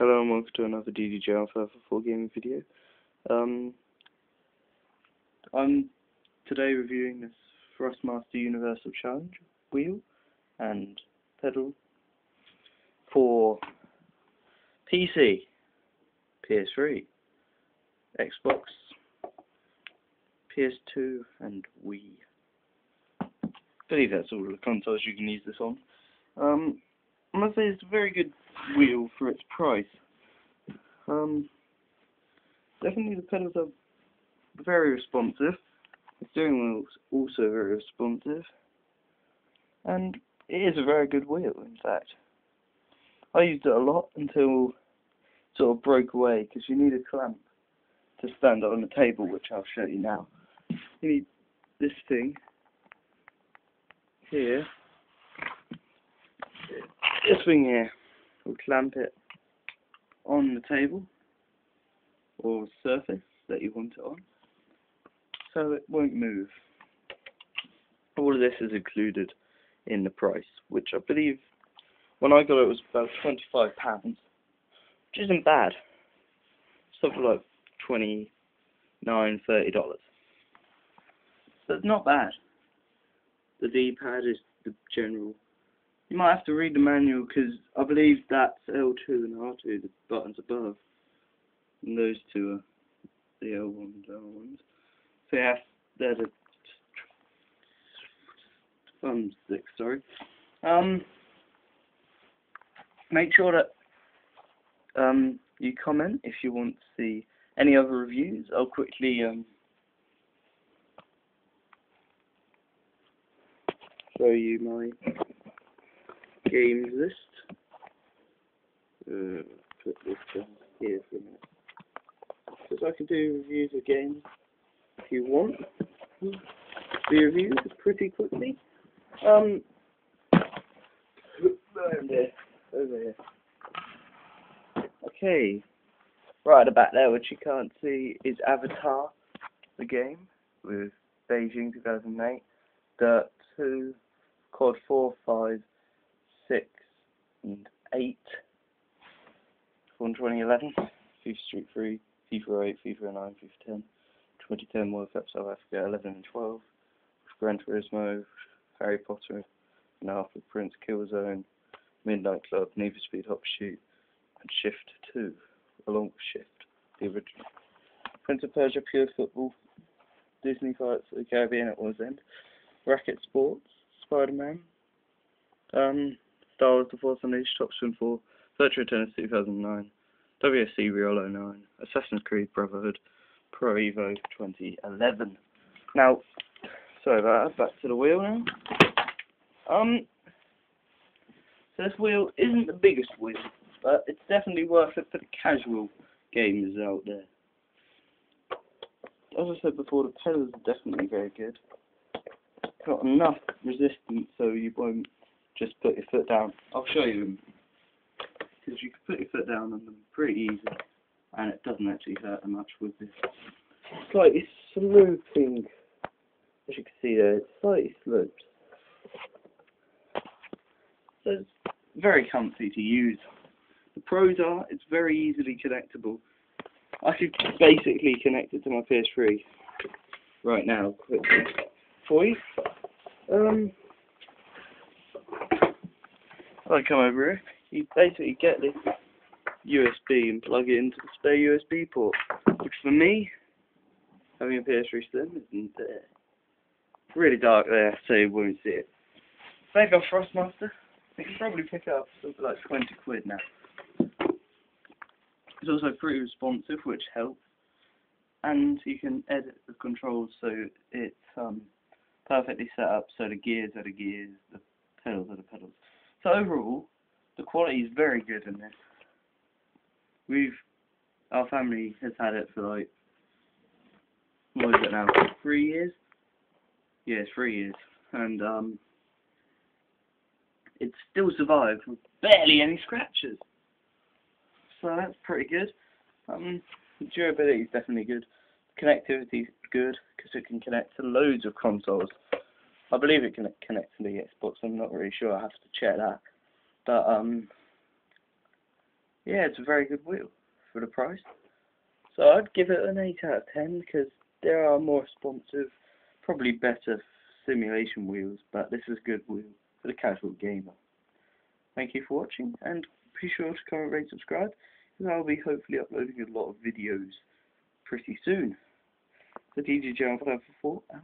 Hello and welcome to another DDJ Alpha for 4 gaming video. Um, I'm today reviewing this Thrustmaster Universal Challenge wheel and pedal for PC, PS3, Xbox, PS2 and Wii. I believe that's all the consoles you can use this on. Um, I must say it's a very good wheel for its price. Um, definitely the pedals are very responsive. The steering wheel is also very responsive. And it is a very good wheel, in fact. I used it a lot until it sort of broke away because you need a clamp to stand on the table, which I'll show you now. You need this thing here this thing here will clamp it on the table or surface that you want it on so it won't move. All of this is included in the price, which I believe when I got it was about £25, which isn't bad. Something like $29, $30. So it's not bad. The D-pad is the general you might have to read the manual because I believe that's L2 and R2, the buttons above. And those two are the L1 and L1s. So yeah, they're the thumbsticks, sorry. Um, make sure that um, you comment if you want to see any other reviews. I'll quickly um, show you my games list. Uh, put this down here for a minute. Because I can do reviews of games if you want. The reviews pretty quickly. Um, over there, over here. Okay, right back there, which you can't see, is Avatar, the game, with Beijing 2008, Dirt 2, COD 4, 5, 8, 2011, FIFA Street 3, FIFA 8, FIFA 9, FIFA 10, 2010 World Cup South Africa 11 and 12, Gran Turismo, Harry Potter, and Half of Prince, Killzone, Midnight Club, Need for Speed Hot Pursuit, and Shift 2, along with Shift, the original. Prince of Persia Pure Football, Disney Pirates of the Caribbean at World's End, Racquet Sports, Spider-Man, um, Star Wars The Force Unleashed, Top Spin 4, Virtua Tennis 2009, WSC Real 09, Assassin's Creed Brotherhood, Pro Evo 2011. Now, sorry about that, back to the wheel now. Um, so this wheel isn't the biggest wheel, but it's definitely worth it for the casual gamers out there. As I said before, the pedals are definitely very good. Got enough resistance so you won't just put your foot down. I'll show you them. Because you can put your foot down on them pretty easy. And it doesn't actually hurt that much with this. Slightly sloping. As you can see there, it's slightly sloped. So it's very comfy to use. The pros are, it's very easily connectable. I could basically connect it to my PS3 right now quickly for you. Um, I come over here, you basically get this USB and plug it into the spare USB port, which for me, having a PS3 Slim, isn't there. It's really dark there, so you won't see it. Maybe a Thrustmaster, you can probably pick up something like 20 quid now. It's also pretty responsive, which helps. And you can edit the controls so it's um, perfectly set up so the gears are the gears, the pedals are the pedals. So overall, the quality is very good in this. We've, our family has had it for like, what is it now, three years? Yeah, three years. And, um, it still survived with barely any scratches. So that's pretty good. Um, durability is definitely good. Connectivity is good because it can connect to loads of consoles. I believe it can connect to the Xbox. I'm not really sure. I have to check that. But um, yeah, it's a very good wheel for the price. So I'd give it an 8 out of 10 because there are more responsive, probably better simulation wheels, but this is a good wheel for the casual gamer. Thank you for watching, and be sure to comment, rate, subscribe, because I'll be hopefully uploading a lot of videos pretty soon. The DJ Jam 544 out.